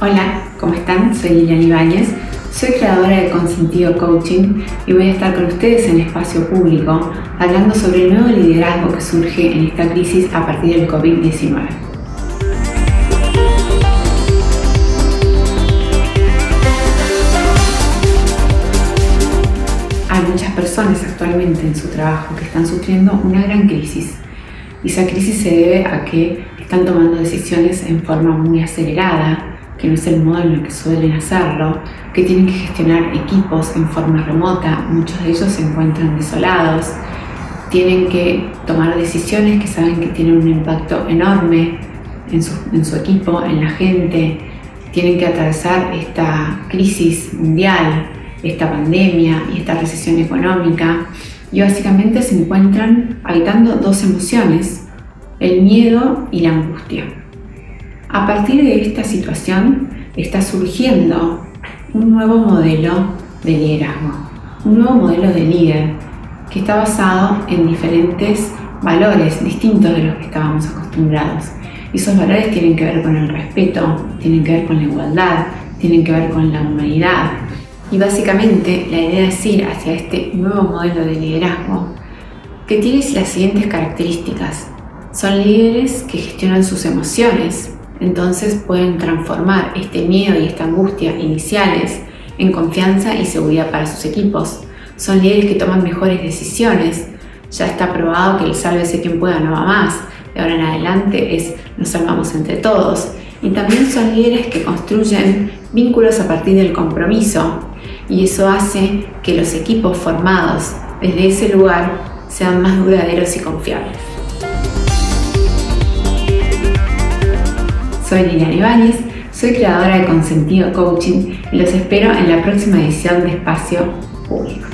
Hola, ¿cómo están? Soy Lilian Ibáñez, soy creadora de Consentido Coaching y voy a estar con ustedes en espacio público hablando sobre el nuevo liderazgo que surge en esta crisis a partir del COVID-19. Hay muchas personas actualmente en su trabajo que están sufriendo una gran crisis y esa crisis se debe a que están tomando decisiones en forma muy acelerada, que no es el modo en el que suelen hacerlo, que tienen que gestionar equipos en forma remota, muchos de ellos se encuentran desolados, tienen que tomar decisiones que saben que tienen un impacto enorme en su, equipo, en la gente, tienen que atravesar esta crisis mundial, esta pandemia y esta recesión económica y básicamente se encuentran habitando dos emociones, el miedo y la angustia. A partir de esta situación está surgiendo un nuevo modelo de liderazgo, un nuevo modelo de líder que está basado en diferentes valores distintos de los que estábamos acostumbrados. Y esos valores tienen que ver con el respeto, tienen que ver con la igualdad, tienen que ver con la humanidad. Y básicamente la idea es ir hacia este nuevo modelo de liderazgo que tiene las siguientes características. Son líderes que gestionan sus emociones, entonces pueden transformar este miedo y esta angustia iniciales en confianza y seguridad para sus equipos. Son líderes que toman mejores decisiones. Ya está probado que el sálvese quien pueda no va más. De ahora en adelante es nos salvamos entre todos. Y también son líderes que construyen vínculos a partir del compromiso. Y eso hace que los equipos formados desde ese lugar sean más duraderos y confiables. Soy Liliana Ibáñez, soy creadora de Consentido Coaching y los espero en la próxima edición de Espacio Público.